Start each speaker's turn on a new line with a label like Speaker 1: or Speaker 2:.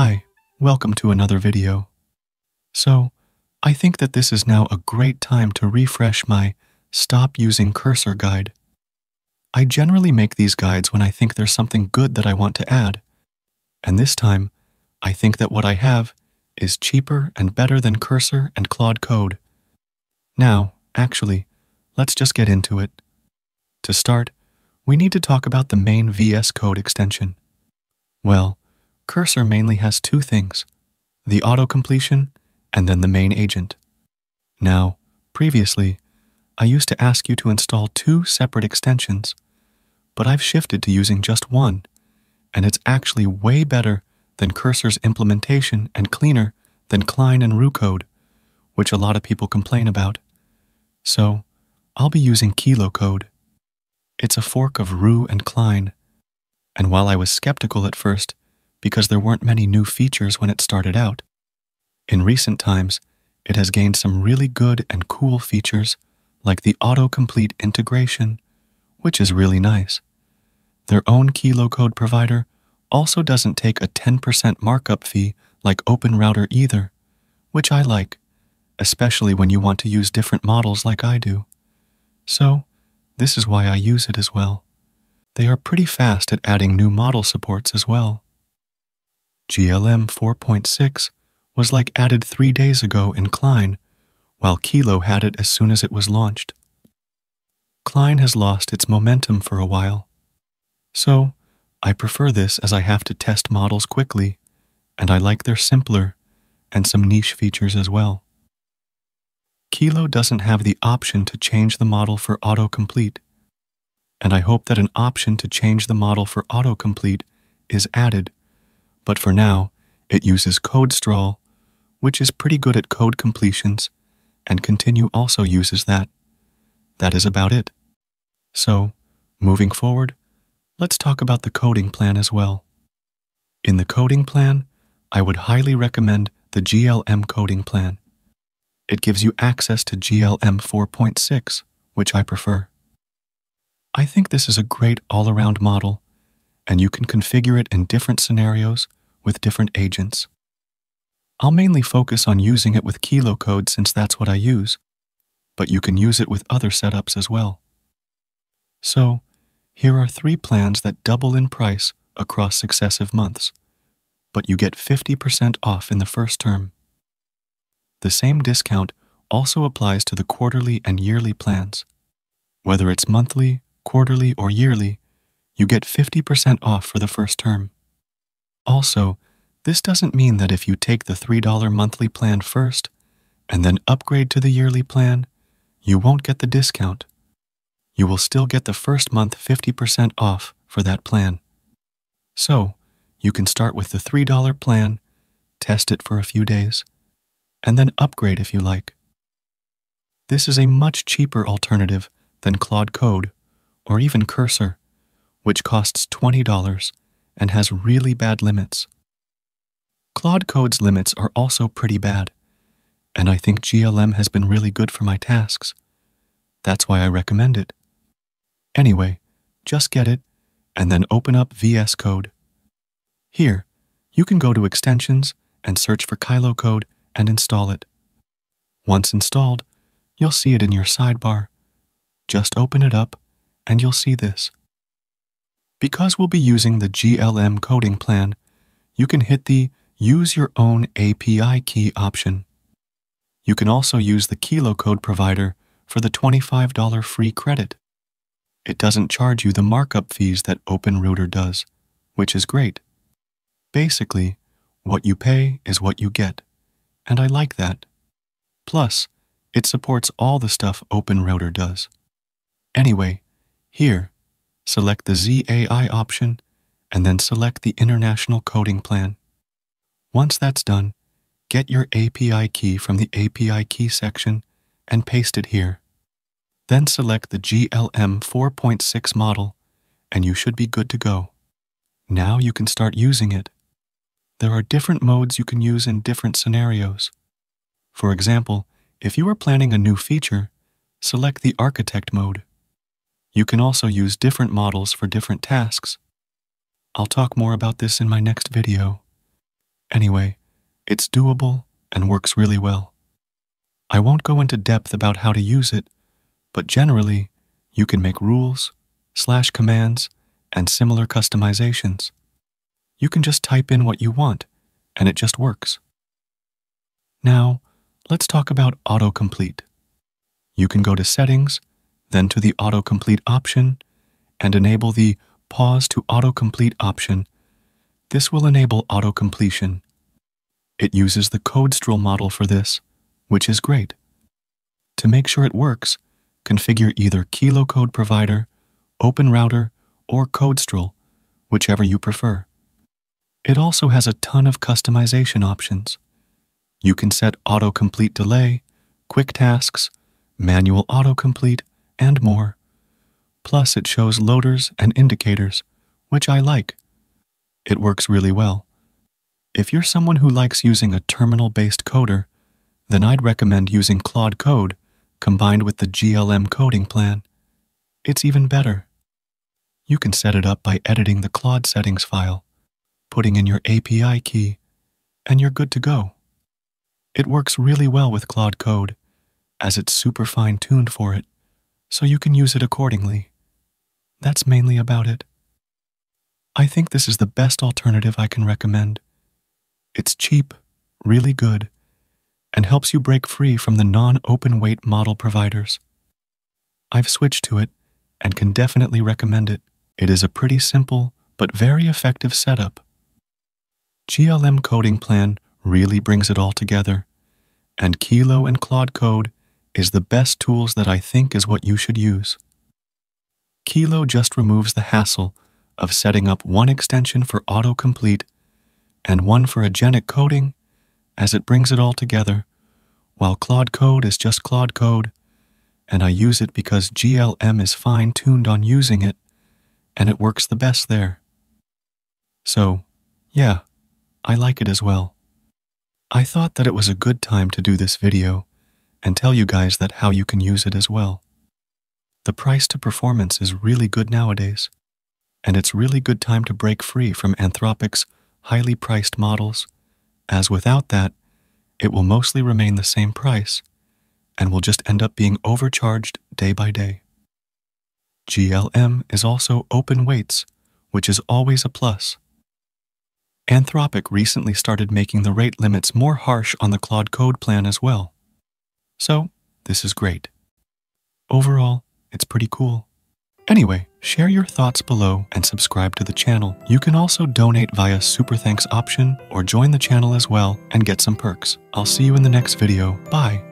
Speaker 1: Hi, welcome to another video. So, I think that this is now a great time to refresh my Stop Using Cursor guide. I generally make these guides when I think there's something good that I want to add, and this time, I think that what I have is cheaper and better than Cursor and Claude Code. Now, actually, let's just get into it. To start, we need to talk about the main VS Code extension. Well, Cursor mainly has two things, the auto-completion and then the main agent. Now, previously, I used to ask you to install two separate extensions, but I've shifted to using just one, and it's actually way better than Cursor's implementation and cleaner than Cline and Roo Code, which a lot of people complain about. So, I'll be using KiloCode. It's a fork of Roo and Cline, and while I was skeptical at first because there weren't many new features when it started out, in recent times it has gained some really good and cool features like the autocomplete integration, which is really nice. Their own KiloCode provider also doesn't take a 10% markup fee like OpenRouter either, which I like, especially when you want to use different models like I do. So, this is why I use it as well. They are pretty fast at adding new model supports as well. GLM 4.6 was like added three days ago in Cline, while Kilo had it as soon as it was launched. Cline has lost its momentum for a while. So, I prefer this as I have to test models quickly, and I like their simpler and some niche features as well. Kilo doesn't have the option to change the model for autocomplete, and I hope that an option to change the model for autocomplete is added, but for now, it uses Codestral, which is pretty good at code completions, and Continue also uses that. That is about it. So, moving forward, let's talk about the coding plan as well. In the coding plan, I would highly recommend the GLM coding plan. It gives you access to GLM 4.6, which I prefer. I think this is a great all-around model, and you can configure it in different scenarios with different agents. I'll mainly focus on using it with Kilo code since that's what I use, but you can use it with other setups as well. So, here are three plans that double in price across successive months, but you get 50% off in the first term. The same discount also applies to the quarterly and yearly plans. Whether it's monthly, quarterly, or yearly, you get 50% off for the first term. Also, this doesn't mean that if you take the $3 monthly plan first and then upgrade to the yearly plan, you won't get the discount. You will still get the first month 50% off for that plan. So, you can start with the $3 plan, test it for a few days, and then upgrade if you like. This is a much cheaper alternative than Claude Code or even Cursor, which costs $20 and has really bad limits. Claude Code's limits are also pretty bad, and I think GLM has been really good for my tasks. That's why I recommend it. Anyway, just get it and then open up VS Code. Here, you can go to Extensions and search for Kilo Code and install it. Once installed, you'll see it in your sidebar. Just open it up and you'll see this. Because we'll be using the GLM coding plan, you can hit the Use Your Own API Key option. You can also use the KiloCode provider for the $25 free credit. It doesn't charge you the markup fees that OpenRouter does, which is great. Basically, what you pay is what you get and I like that. Plus, it supports all the stuff OpenRouter does. Anyway, here, select the ZAI option and then select the International Coding Plan. Once that's done, get your API key from the API key section and paste it here. Then select the GLM 4.6 model and you should be good to go. Now you can start using it. There are different modes you can use in different scenarios. For example, if you are planning a new feature, select the Architect mode. You can also use different models for different tasks. I'll talk more about this in my next video. Anyway, it's doable and works really well. I won't go into depth about how to use it, but generally, you can make rules, slash commands, and similar customizations. You can just type in what you want, and it just works. Now, let's talk about autocomplete. You can go to Settings, then to the Autocomplete option, and enable the Pause to Autocomplete option. This will enable autocompletion. It uses the Codestral model for this, which is great. To make sure it works, configure either Kilo Code Provider, Open Router, or Codestral, whichever you prefer. It also has a ton of customization options. You can set autocomplete delay, quick tasks, manual autocomplete, and more. Plus, it shows loaders and indicators, which I like. It works really well. If you're someone who likes using a terminal based coder, then I'd recommend using Claude Code combined with the GLM coding plan. It's even better. You can set it up by editing the Claude settings file, putting in your API key, and you're good to go. It works really well with Claude Code, as it's super fine tuned for it, so you can use it accordingly. That's mainly about it. I think this is the best alternative I can recommend. It's cheap, really good, and helps you break free from the non open weight model providers. I've switched to it and can definitely recommend it. It is a pretty simple but very effective setup. GLM Coding Plan really brings it all together, and Kilo and Claude Code is the best tools that I think is what you should use. Kilo just removes the hassle of setting up one extension for autocomplete and one for agentic coding as it brings it all together, while Claude Code is just Claude Code, and I use it because GLM is fine tuned on using it, and it works the best there. So, yeah, I like it as well. I thought that it was a good time to do this video and tell you guys that how you can use it as well. The price to performance is really good nowadays, and it's really good time to break free from Anthropic's highly priced models, as without that, it will mostly remain the same price and will just end up being overcharged day by day. GLM is also open weights, which is always a plus. Anthropic recently started making the rate limits more harsh on the Claude Code plan as well. So, this is great. Overall, it's pretty cool. Anyway, share your thoughts below and subscribe to the channel. You can also donate via Super Thanks option or join the channel as well and get some perks. I'll see you in the next video. Bye.